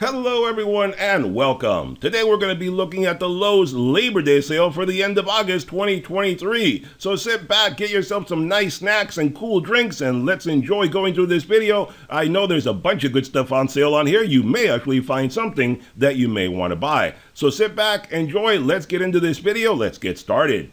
Hello everyone and welcome. Today we're going to be looking at the Lowe's Labor Day sale for the end of August 2023. So sit back, get yourself some nice snacks and cool drinks and let's enjoy going through this video. I know there's a bunch of good stuff on sale on here. You may actually find something that you may want to buy. So sit back, enjoy, let's get into this video, let's get started.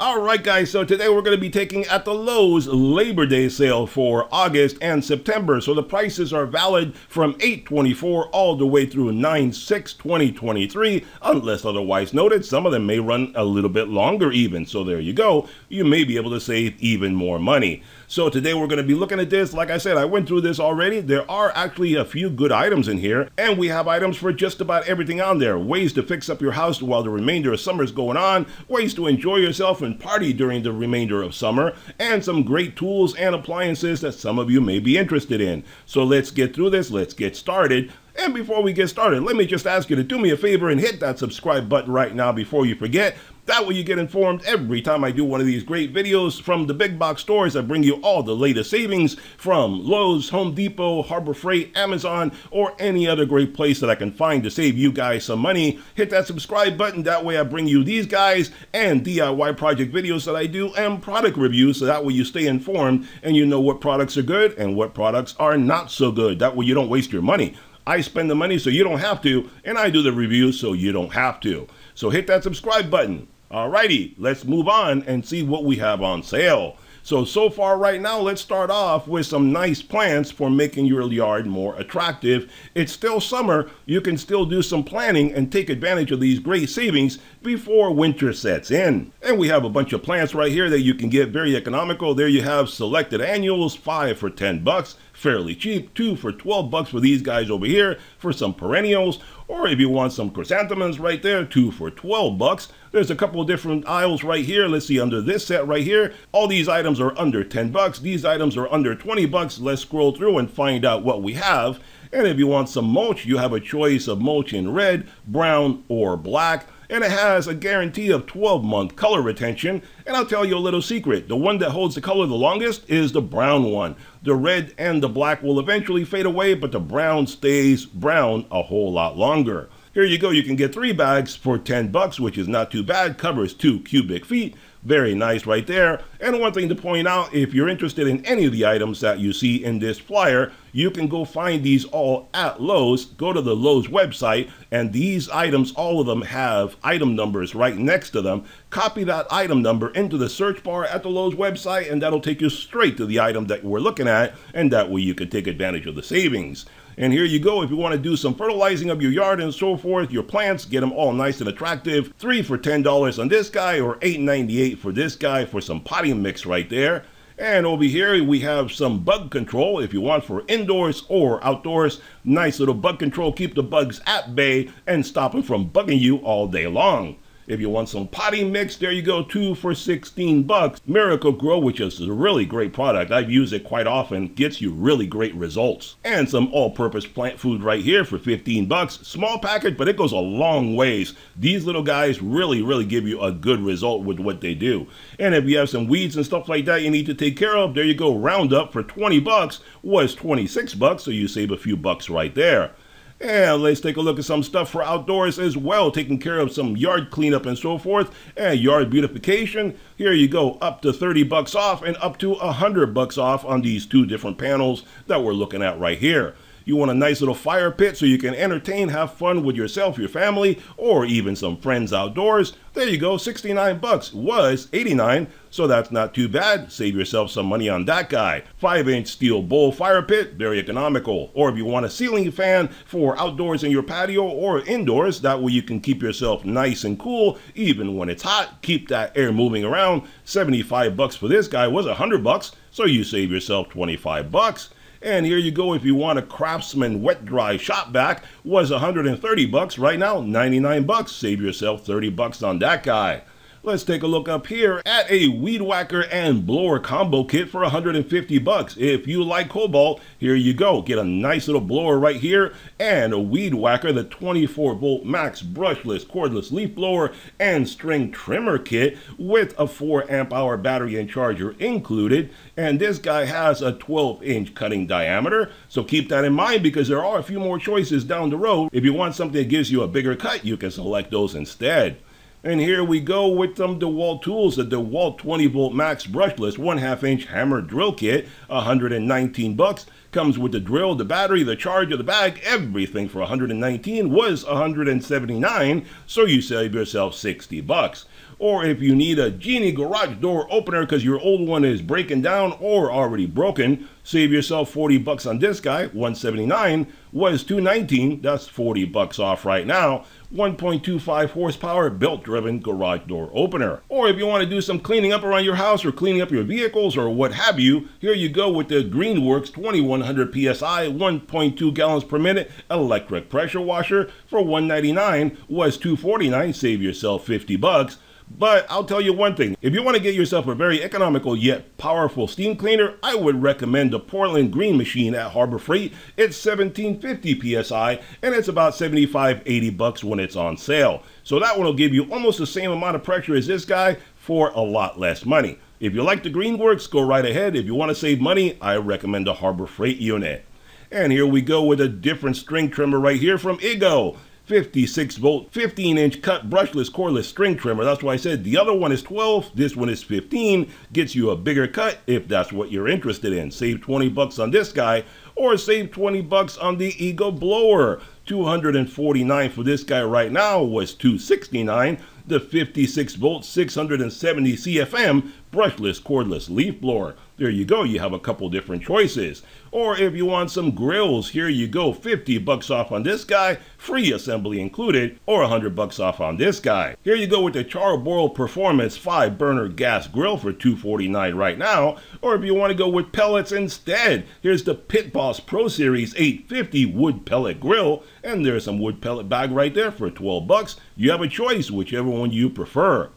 Alright guys, so today we're going to be taking at the Lowe's Labor Day sale for August and September. So the prices are valid from 8-24 all the way through 9-6-2023, unless otherwise noted. Some of them may run a little bit longer even, so there you go. You may be able to save even more money. So today we're going to be looking at this. Like I said, I went through this already. There are actually a few good items in here, and we have items for just about everything on there. Ways to fix up your house while the remainder of summer is going on, ways to enjoy yourself and party during the remainder of summer, and some great tools and appliances that some of you may be interested in. So let's get through this. Let's get started. And before we get started, let me just ask you to do me a favor and hit that subscribe button right now before you forget. That way you get informed every time I do one of these great videos from the big box stores that bring you all the latest savings from Lowe's, Home Depot, Harbor Freight, Amazon, or any other great place that I can find to save you guys some money. Hit that subscribe button. That way I bring you these guys and DIY project videos that I do and product reviews so that way you stay informed and you know what products are good and what products are not so good. That way you don't waste your money. I spend the money so you don't have to, and I do the reviews so you don't have to. So hit that subscribe button. Alrighty, let's move on and see what we have on sale. So, so far right now, let's start off with some nice plants for making your yard more attractive. It's still summer. You can still do some planning and take advantage of these great savings before winter sets in. And we have a bunch of plants right here that you can get very economical. There you have selected annuals, five for 10 bucks fairly cheap. Two for 12 bucks for these guys over here for some perennials. Or if you want some chrysanthemums right there, two for 12 bucks. There's a couple of different aisles right here. Let's see under this set right here. All these items are under 10 bucks. These items are under 20 bucks. Let's scroll through and find out what we have. And if you want some mulch, you have a choice of mulch in red, brown, or black and it has a guarantee of 12 month color retention. And I'll tell you a little secret the one that holds the color the longest is the brown one. The red and the black will eventually fade away, but the brown stays brown a whole lot longer. Here you go, you can get three bags for 10 bucks, which is not too bad, covers two cubic feet. Very nice right there. And one thing to point out, if you're interested in any of the items that you see in this flyer, you can go find these all at Lowe's. Go to the Lowe's website, and these items, all of them have item numbers right next to them. Copy that item number into the search bar at the Lowe's website, and that'll take you straight to the item that we're looking at, and that way you can take advantage of the savings. And here you go. If you want to do some fertilizing of your yard and so forth, your plants, get them all nice and attractive. Three for $10 on this guy or $8.98 for this guy for some potting mix right there. And over here, we have some bug control if you want for indoors or outdoors. Nice little bug control. Keep the bugs at bay and stop them from bugging you all day long. If you want some potting mix, there you go, two for 16 bucks. Miracle-Gro, which is a really great product. I've used it quite often, gets you really great results. And some all-purpose plant food right here for 15 bucks. Small package, but it goes a long ways. These little guys really, really give you a good result with what they do. And if you have some weeds and stuff like that you need to take care of, there you go, Roundup for 20 bucks was 26 bucks, so you save a few bucks right there. And let's take a look at some stuff for outdoors as well, taking care of some yard cleanup and so forth, and yard beautification. Here you go, up to 30 bucks off and up to 100 bucks off on these two different panels that we're looking at right here. You want a nice little fire pit so you can entertain, have fun with yourself, your family, or even some friends outdoors. There you go, 69 bucks was 89, so that's not too bad. Save yourself some money on that guy. 5 inch steel bowl fire pit, very economical. Or if you want a ceiling fan for outdoors in your patio or indoors, that way you can keep yourself nice and cool even when it's hot. Keep that air moving around. 75 bucks for this guy was 100 bucks, so you save yourself 25 bucks. And here you go if you want a Craftsman wet dry shop vac was 130 bucks right now 99 bucks. Save yourself 30 bucks on that guy Let's take a look up here at a weed whacker and blower combo kit for 150 bucks. If you like Kobalt, here you go. Get a nice little blower right here and a weed whacker, the 24 volt max brushless cordless leaf blower and string trimmer kit with a 4 amp hour battery and charger included. And this guy has a 12 inch cutting diameter. So keep that in mind because there are a few more choices down the road. If you want something that gives you a bigger cut, you can select those instead. And here we go with some DeWalt tools, the DeWalt 20 volt max brushless one half inch hammer drill kit, 119 bucks. Comes with the drill, the battery, the charger, the bag, everything for 119 was 179, so you save yourself 60 bucks. Or if you need a Genie garage door opener because your old one is breaking down or already broken, save yourself 40 bucks on this guy, 179 was 219, that's 40 bucks off right now. 1.25 horsepower belt driven garage door opener. Or if you want to do some cleaning up around your house or cleaning up your vehicles or what have you, here you go with the Greenworks 2100 psi 1.2 gallons per minute electric pressure washer for 199 was 249, save yourself 50 bucks. But I'll tell you one thing, if you want to get yourself a very economical yet powerful steam cleaner, I would recommend the Portland Green Machine at Harbor Freight. It's 1750 PSI and it's about 75, 80 bucks when it's on sale. So that one will give you almost the same amount of pressure as this guy for a lot less money. If you like the Greenworks, go right ahead. If you want to save money, I recommend the Harbor Freight unit. And here we go with a different string trimmer right here from Ego. 56 volt, 15 inch cut brushless cordless string trimmer. That's why I said the other one is 12, this one is 15. Gets you a bigger cut if that's what you're interested in. Save 20 bucks on this guy or save 20 bucks on the Ego blower. 249 for this guy right now was 269 the 56 volt 670 CFM brushless cordless leaf blower. There you go, you have a couple different choices. Or if you want some grills, here you go, 50 bucks off on this guy, free assembly included, or 100 bucks off on this guy. Here you go with the Char-Broil Performance 5 burner gas grill for 249 right now, or if you want to go with pellets instead, here's the Pit Boss Pro Series 850 wood pellet grill, and there's some wood pellet bag right there for 12 bucks. You have a choice, whichever one you prefer.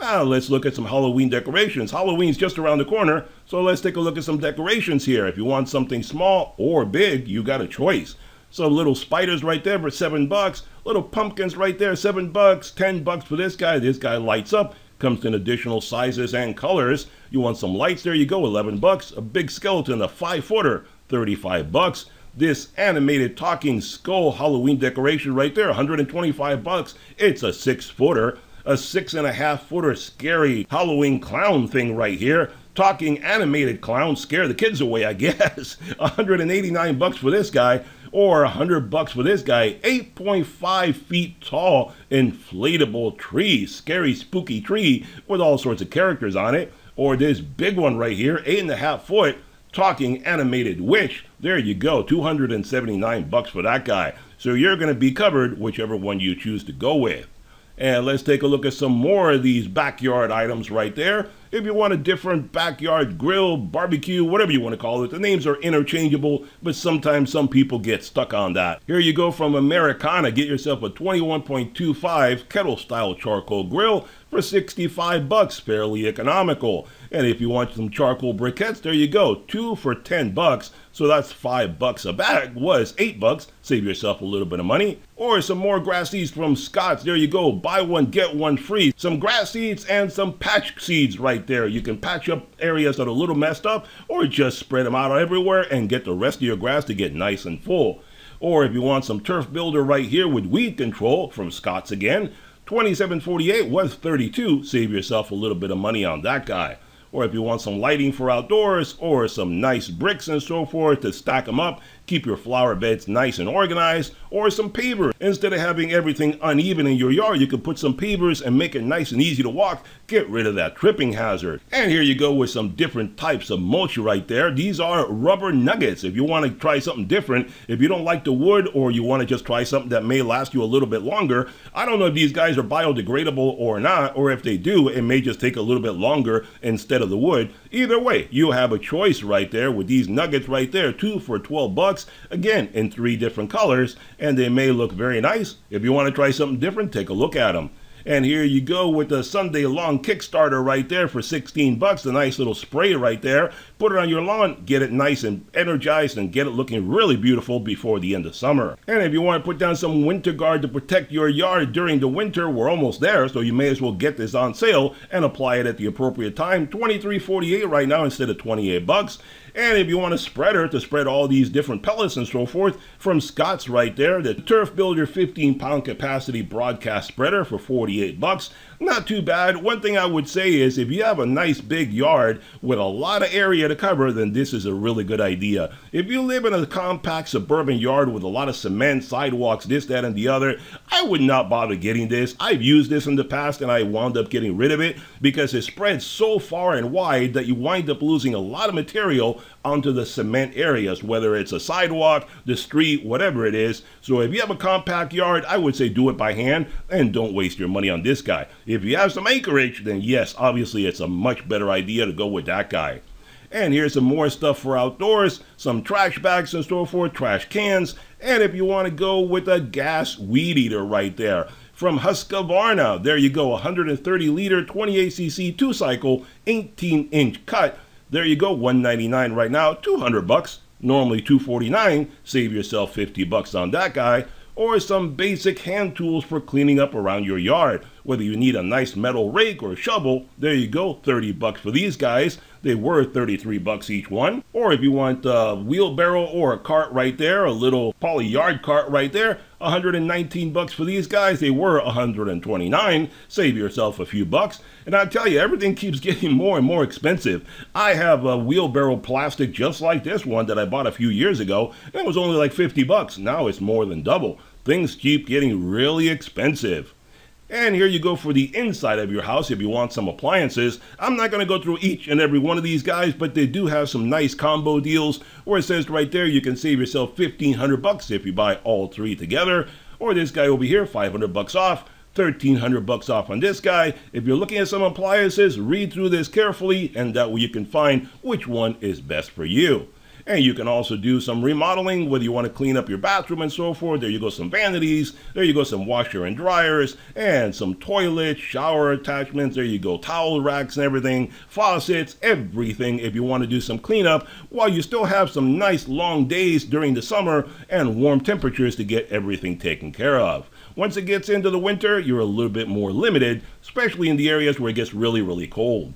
Now let's look at some Halloween decorations. Halloween's just around the corner, so let's take a look at some decorations here. If you want something small or big, you got a choice. Some little spiders right there for seven bucks. Little pumpkins right there, seven bucks. Ten bucks for this guy. This guy lights up. Comes in additional sizes and colors. You want some lights? There you go, 11 bucks. A big skeleton, a five footer, 35 bucks this animated talking skull Halloween decoration right there, 125 bucks. It's a six footer a six and a half footer scary Halloween clown thing right here. Talking animated clown, scare the kids away, I guess. 189 bucks for this guy, or 100 bucks for this guy. 8.5 feet tall inflatable tree, scary spooky tree with all sorts of characters on it. Or this big one right here, eight and a half foot talking animated witch. There you go, 279 bucks for that guy. So you're going to be covered whichever one you choose to go with. And let's take a look at some more of these backyard items right there. If you want a different backyard grill, barbecue, whatever you want to call it, the names are interchangeable, but sometimes some people get stuck on that. Here you go from Americana. Get yourself a 21.25 kettle style charcoal grill for 65 bucks, fairly economical. And if you want some charcoal briquettes, there you go, two for 10 bucks. So that's five bucks a bag, was eight bucks. Save yourself a little bit of money. Or some more grass seeds from Scotts. There you go, buy one, get one free. Some grass seeds and some patch seeds right there. You can patch up areas that are a little messed up or just spread them out everywhere and get the rest of your grass to get nice and full. Or if you want some turf builder right here with weed control from Scotts again, 2748 was 32. Save yourself a little bit of money on that guy or if you want some lighting for outdoors or some nice bricks and so forth to stack them up keep your flower beds nice and organized, or some pavers. Instead of having everything uneven in your yard, you can put some pavers and make it nice and easy to walk, get rid of that tripping hazard. And here you go with some different types of mulch right there. These are rubber nuggets. If you want to try something different, if you don't like the wood or you want to just try something that may last you a little bit longer, I don't know if these guys are biodegradable or not, or if they do, it may just take a little bit longer instead of the wood. Either way, you have a choice right there with these nuggets right there, two for 12 bucks again in three different colors, and they may look very nice. If you want to try something different, take a look at them. And here you go with the Sunday long Kickstarter right there for 16 bucks. A nice little spray right there. Put it on your lawn, get it nice and energized, and get it looking really beautiful before the end of summer. And if you want to put down some winter guard to protect your yard during the winter, we're almost there, so you may as well get this on sale and apply it at the appropriate time. 23.48 right now instead of 28 bucks. And if you want a spreader to spread all these different pellets and so forth, from Scott's right there, the Turf Builder 15 pound capacity broadcast spreader for 48 bucks. Not too bad. One thing I would say is if you have a nice big yard with a lot of area to cover, then this is a really good idea. If you live in a compact suburban yard with a lot of cement, sidewalks, this, that, and the other, I would not bother getting this. I've used this in the past and I wound up getting rid of it because it spreads so far and wide that you wind up losing a lot of material onto the cement areas, whether it's a sidewalk, the street, whatever it is. So if you have a compact yard, I would say do it by hand and don't waste your money on this guy. If you have some acreage, then yes, obviously it's a much better idea to go with that guy. And here's some more stuff for outdoors, some trash bags and store for trash cans, and if you want to go with a gas weed eater right there. From Husqvarna, there you go, 130 liter, 28cc, two cycle, 18 inch cut. There you go, 199 right now, 200 bucks. Normally 249. Save yourself 50 bucks on that guy or some basic hand tools for cleaning up around your yard. Whether you need a nice metal rake or shovel, there you go, 30 bucks for these guys. They were 33 bucks each one. Or if you want a wheelbarrow or a cart right there, a little poly yard cart right there, 119 bucks for these guys. They were 129. Save yourself a few bucks. And I tell you, everything keeps getting more and more expensive. I have a wheelbarrow plastic just like this one that I bought a few years ago. And it was only like 50 bucks. Now it's more than double. Things keep getting really expensive. And here you go for the inside of your house if you want some appliances. I'm not going to go through each and every one of these guys, but they do have some nice combo deals where it says right there you can save yourself 1500 bucks if you buy all three together. Or this guy over here, 500 bucks off. 1300 bucks off on this guy. If you're looking at some appliances, read through this carefully and that way you can find which one is best for you. And you can also do some remodeling, whether you want to clean up your bathroom and so forth. There you go, some vanities. There you go, some washer and dryers, and some toilet, shower attachments. There you go, towel racks and everything, faucets, everything if you want to do some cleanup while you still have some nice long days during the summer and warm temperatures to get everything taken care of. Once it gets into the winter, you're a little bit more limited, especially in the areas where it gets really, really cold.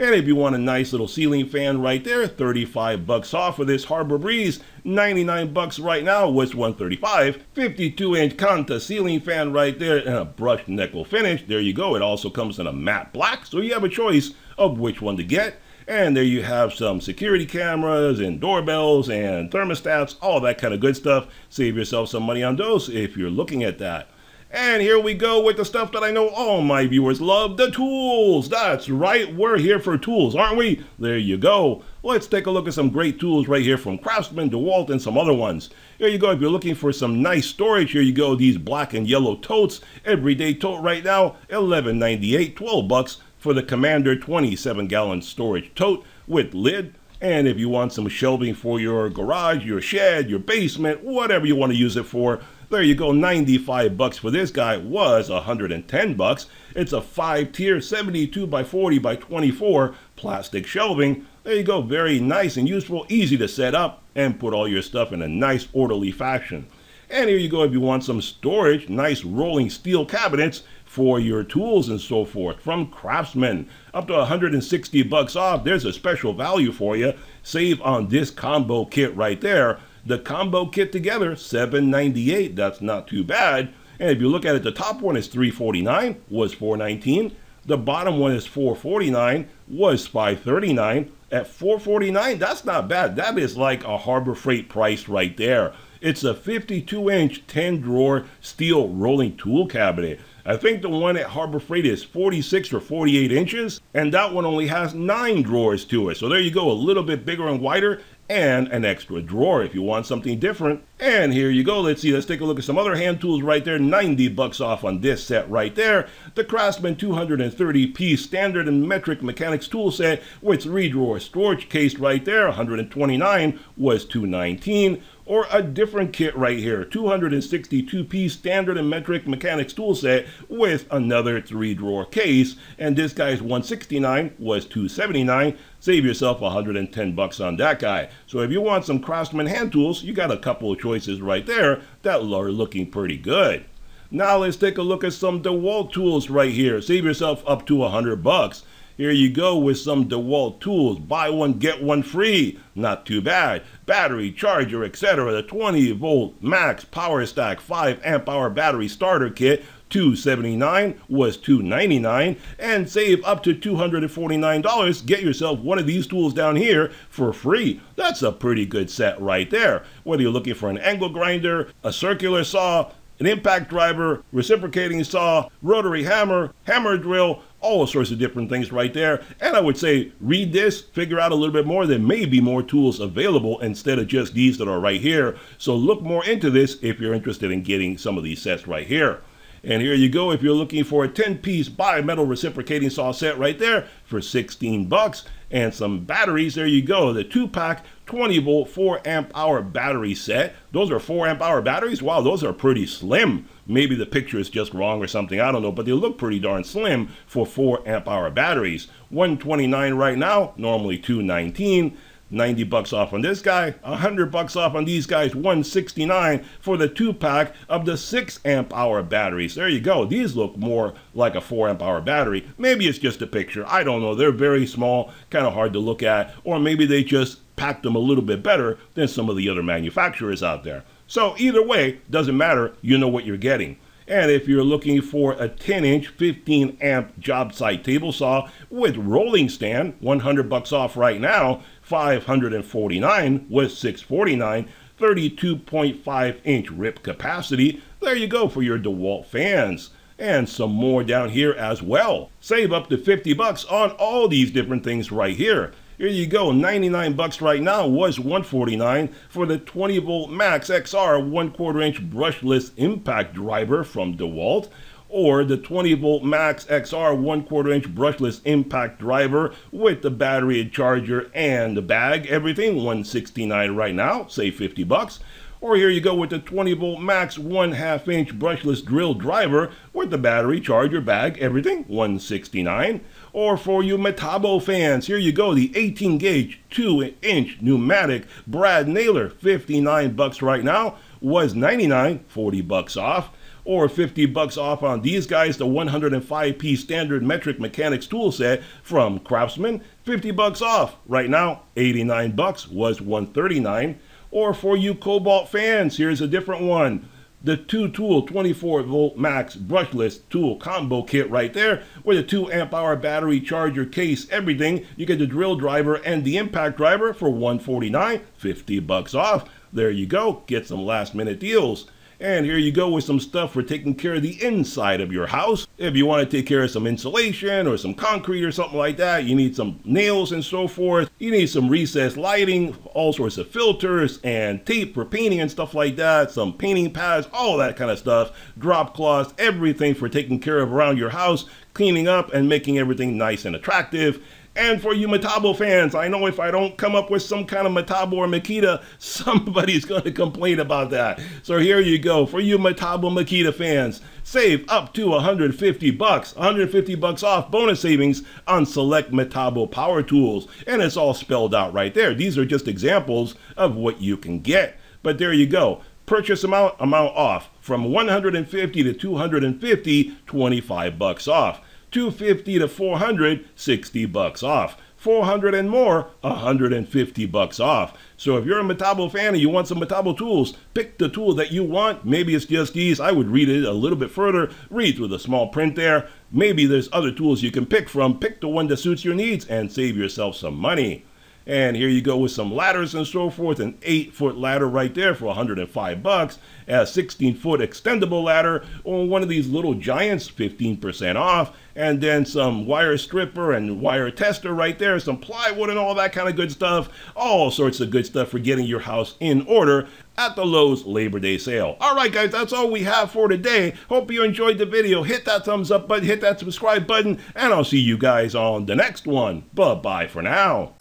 And if you want a nice little ceiling fan right there, 35 bucks off for this Harbor Breeze. 99 bucks right now was 135. 52 inch Kanta ceiling fan right there and a brushed nickel finish. There you go. It also comes in a matte black, so you have a choice of which one to get. And there you have some security cameras and doorbells and thermostats, all that kind of good stuff. Save yourself some money on those if you're looking at that. And here we go with the stuff that I know all my viewers love, the tools. That's right, we're here for tools, aren't we? There you go. Let's take a look at some great tools right here from Craftsman, DeWalt, and some other ones. Here you go, if you're looking for some nice storage, here you go, these black and yellow totes. Everyday tote right now, $11.98, 12 bucks for the Commander 27 gallon storage tote with lid. And if you want some shelving for your garage, your shed, your basement, whatever you want to use it for, there you go, 95 bucks for this guy was 110 bucks. It's a five tier 72 by 40 by 24 plastic shelving. There you go, very nice and useful, easy to set up and put all your stuff in a nice orderly fashion. And here you go if you want some storage, nice rolling steel cabinets for your tools and so forth from Craftsman. Up to 160 bucks off, there's a special value for you. Save on this combo kit right there the combo kit together, 798. That's not too bad. And if you look at it, the top one is 349, was 419. The bottom one is 449, was 539. At 449, that's not bad. That is like a Harbor Freight price right there. It's a 52 inch 10 drawer steel rolling tool cabinet. I think the one at Harbor Freight is 46 or 48 inches, and that one only has nine drawers to it. So there you go, a little bit bigger and wider, and an extra drawer if you want something different. And here you go. Let's see. Let's take a look at some other hand tools right there. 90 bucks off on this set right there. The Craftsman 230 piece standard and metric mechanics tool set with three drawer storage case right there. 129 was 219 or a different kit right here 262 piece standard and metric mechanics tool set with another three drawer case and this guy's 169 was 279 save yourself 110 bucks on that guy so if you want some craftsman hand tools you got a couple of choices right there that are looking pretty good now let's take a look at some DeWalt tools right here. Save yourself up to 100 bucks. Here you go with some DeWalt tools. Buy one, get one free. Not too bad. Battery, charger, etc. The 20 volt max power stack 5 amp hour battery starter kit 279 was 299 and save up to $249 get yourself one of these tools down here for free that's a pretty good set right there whether you're looking for an angle grinder a circular saw an impact driver, reciprocating saw, rotary hammer, hammer drill, all sorts of different things right there. And I would say read this, figure out a little bit more. There may be more tools available instead of just these that are right here. So look more into this if you're interested in getting some of these sets right here. And here you go if you're looking for a 10-piece bimetal reciprocating saw set right there for 16 bucks and some batteries. There you go, the two-pack 20 volt 4 amp hour battery set. Those are 4 amp hour batteries. Wow, those are pretty slim. Maybe the picture is just wrong or something, I don't know, but they look pretty darn slim for 4 amp hour batteries. 129 right now, normally 219. 90 bucks off on this guy, 100 bucks off on these guys, 169 for the two pack of the 6 amp hour batteries. There you go. These look more like a 4 amp hour battery. Maybe it's just a picture. I don't know. They're very small, kind of hard to look at, or maybe they just packed them a little bit better than some of the other manufacturers out there. So either way, doesn't matter. You know what you're getting. And if you're looking for a 10 inch 15 amp job site table saw with rolling stand, 100 bucks off right now, 549 with 649, 32.5 inch rip capacity. There you go for your DeWalt fans. And some more down here as well. Save up to 50 bucks on all these different things right here. Here you go, 99 bucks right now was 149 for the 20 volt max XR 1 quarter inch brushless impact driver from DeWalt or the 20 volt max XR 1 quarter inch brushless impact driver with the battery charger and the bag. Everything 169 right now say 50 bucks. Or here you go with the 20 volt max 1 half inch brushless drill driver with the battery charger bag everything 169 or for you Metabo fans, here you go, the 18 gauge 2 inch pneumatic Brad nailer, 59 bucks right now, was 99, 40 bucks off or 50 bucks off on these guys, the 105 piece standard metric mechanics tool set from Craftsman, 50 bucks off. Right now, 89 bucks was 139. Or for you Kobalt fans, here's a different one. The two tool 24 volt max brushless tool combo kit right there with a 2 amp hour battery charger case everything. You get the drill driver and the impact driver for 149 50 bucks off. There you go. Get some last minute deals and here you go with some stuff for taking care of the inside of your house. If you want to take care of some insulation or some concrete or something like that, you need some nails and so forth. You need some recessed lighting, all sorts of filters and tape for painting and stuff like that, some painting pads, all that kind of stuff, drop cloths, everything for taking care of around your house, cleaning up and making everything nice and attractive. And for you Metabo fans, I know if I don't come up with some kind of Metabo or Makita, somebody's going to complain about that. So here you go. For you Metabo Makita fans, save up to 150 bucks, 150 bucks off bonus savings on select Metabo power tools. And it's all spelled out right there. These are just examples of what you can get. But there you go. Purchase amount, amount off. From 150 to 250, 25 bucks off. 250 to 400, 60 bucks off. 400 and more, 150 bucks off. So if you're a Metabo fan and you want some Metabo tools, pick the tool that you want. Maybe it's just these. I would read it a little bit further, read through the small print there. Maybe there's other tools you can pick from. Pick the one that suits your needs and save yourself some money. And here you go with some ladders and so forth. An 8 foot ladder right there for 105 bucks. A 16 foot extendable ladder or one of these little giants, 15% off. And then some wire stripper and wire tester right there. Some plywood and all that kind of good stuff. All sorts of good stuff for getting your house in order at the Lowe's Labor Day sale. All right, guys, that's all we have for today. Hope you enjoyed the video. Hit that thumbs up button, hit that subscribe button, and I'll see you guys on the next one. Bye-bye for now.